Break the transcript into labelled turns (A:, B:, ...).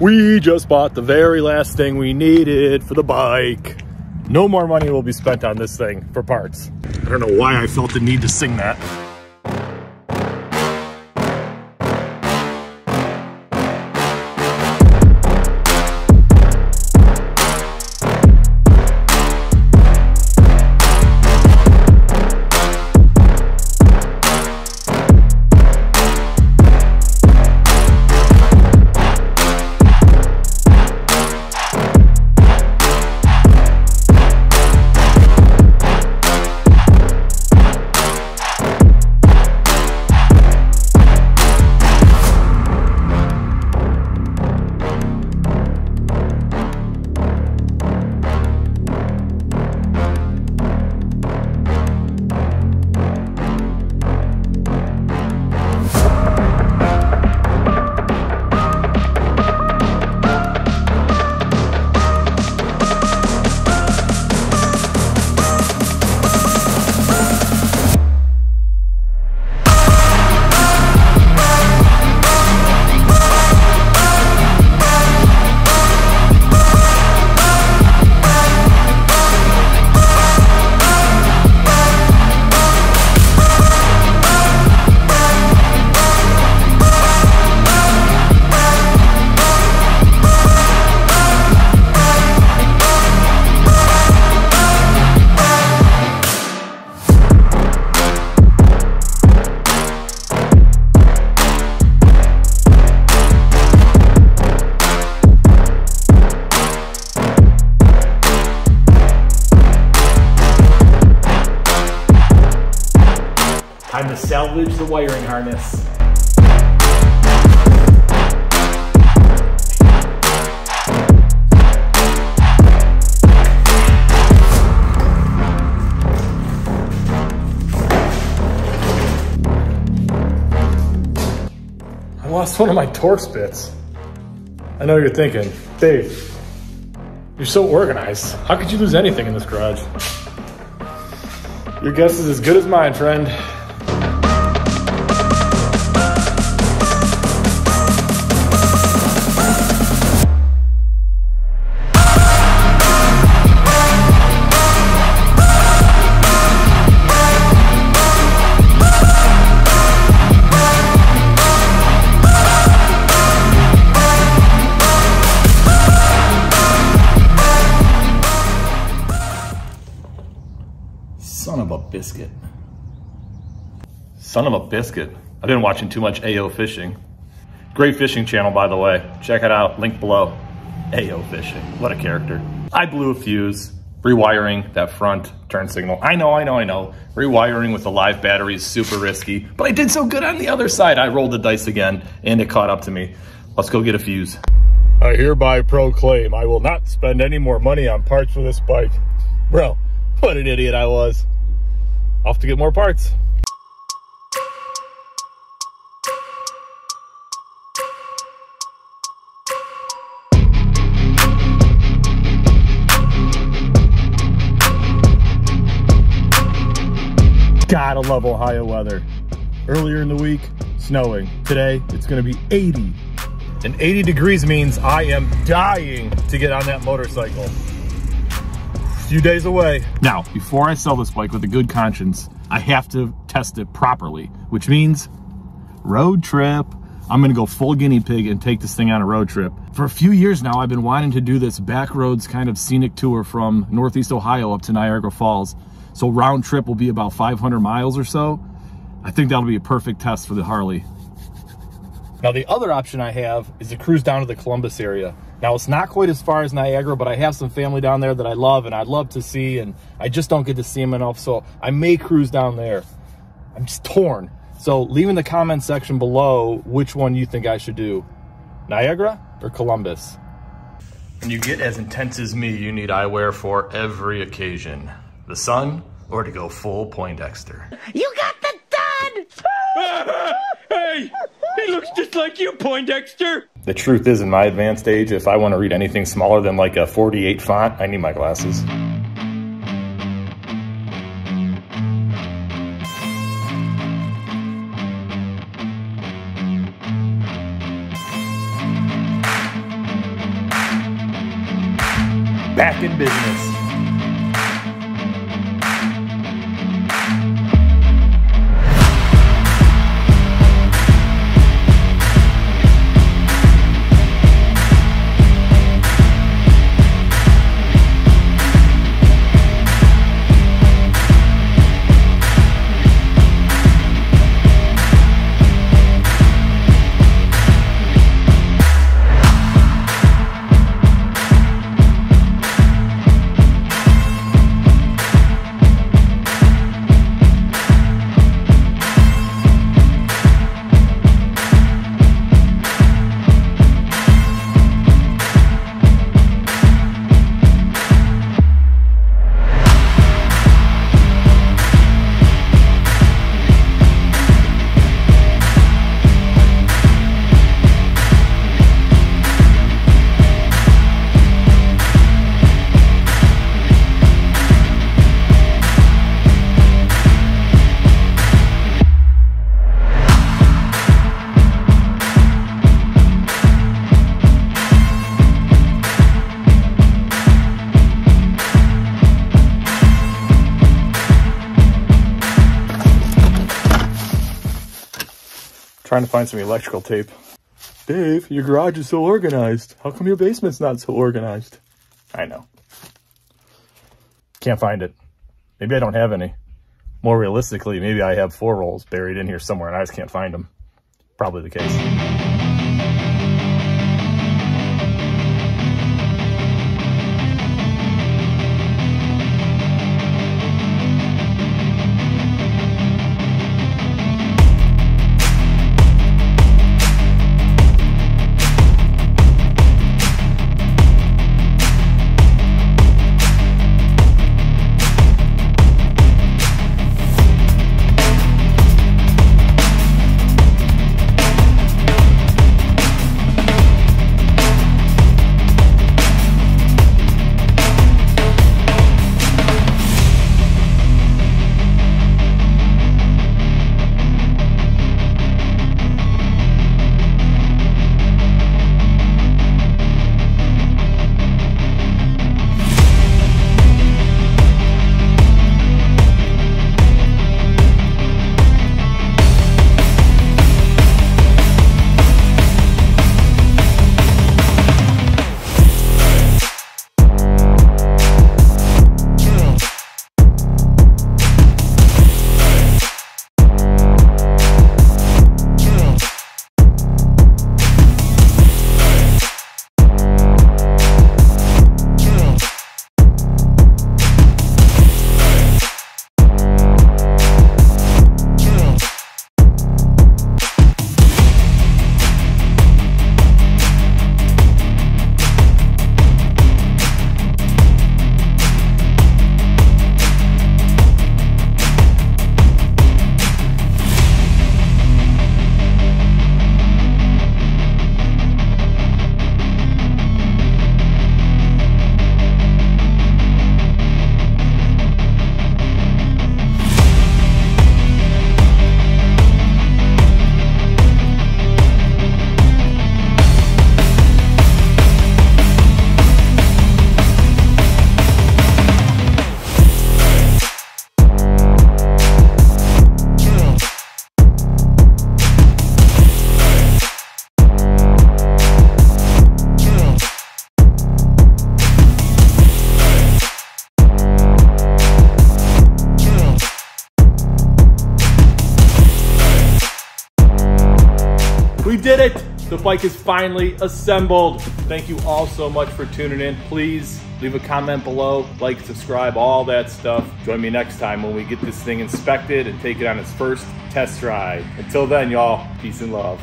A: We just bought the very last thing we needed for the bike. No more money will be spent on this thing for parts. I don't know why I felt the need to sing that. Time to salvage the wiring harness. I lost one of my Torx bits. I know you're thinking, Dave, you're so organized. How could you lose anything in this garage? Your guess is as good as mine, friend. Biscuit. Son of a biscuit. I've been watching too much AYO Fishing. Great fishing channel, by the way. Check it out, link below. AYO Fishing, what a character. I blew a fuse, rewiring that front turn signal. I know, I know, I know. Rewiring with the live battery is super risky, but I did so good on the other side. I rolled the dice again and it caught up to me. Let's go get a fuse. I hereby proclaim I will not spend any more money on parts for this bike. Bro, what an idiot I was. Off to get more parts. Gotta love Ohio weather. Earlier in the week, snowing. Today, it's gonna be 80. And 80 degrees means I am dying to get on that motorcycle. Few days away. Now, before I sell this bike with a good conscience, I have to test it properly, which means road trip. I'm gonna go full guinea pig and take this thing on a road trip. For a few years now, I've been wanting to do this back roads kind of scenic tour from Northeast Ohio up to Niagara Falls. So round trip will be about 500 miles or so. I think that'll be a perfect test for the Harley. Now the other option I have is to cruise down to the Columbus area. Now it's not quite as far as Niagara, but I have some family down there that I love and I'd love to see and I just don't get to see them enough. So I may cruise down there. I'm just torn. So leave in the comment section below which one you think I should do. Niagara or Columbus? When you get as intense as me, you need eyewear for every occasion. The sun or to go full Poindexter.
B: You got the done!
C: hey, he looks just like you, Poindexter.
A: The truth is, in my advanced age, if I want to read anything smaller than like a 48 font, I need my glasses. Back in business. Trying to find some electrical tape. Dave, your garage is so organized. How come your basement's not so organized? I know. Can't find it. Maybe I don't have any. More realistically, maybe I have four rolls buried in here somewhere and I just can't find them. Probably the case. Bike is finally assembled. Thank you all so much for tuning in. Please leave a comment below, like, subscribe, all that stuff. Join me next time when we get this thing inspected and take it on its first test ride. Until then, y'all, peace and love.